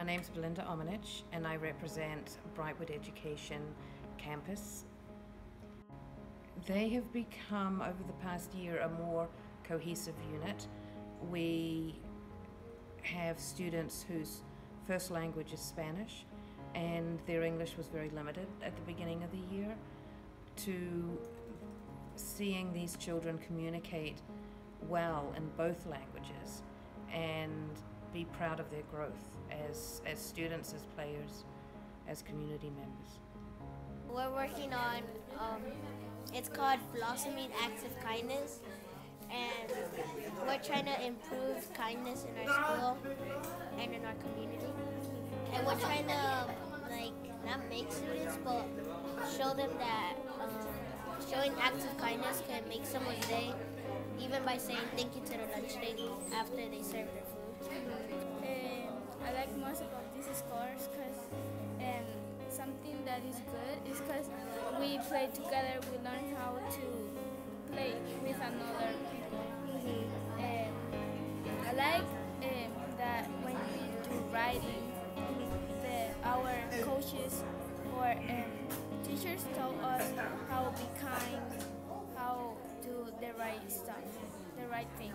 My name's Belinda Omanich and I represent Brightwood Education Campus. They have become, over the past year, a more cohesive unit. We have students whose first language is Spanish and their English was very limited at the beginning of the year to seeing these children communicate well in both languages proud of their growth as, as students, as players, as community members. We're working on, um, it's called Blossoming Acts of Kindness, and we're trying to improve kindness in our school and in our community. And we're trying to, like, not make students, but show them that um, showing acts of kindness can make someone's day, even by saying thank you to the lunch lady after they serve their is good is because we play together, we learn how to play with another people. Um, I like um, that when we do writing, the, our coaches or um, teachers tell us how to be kind, how to do the right stuff, the right thing.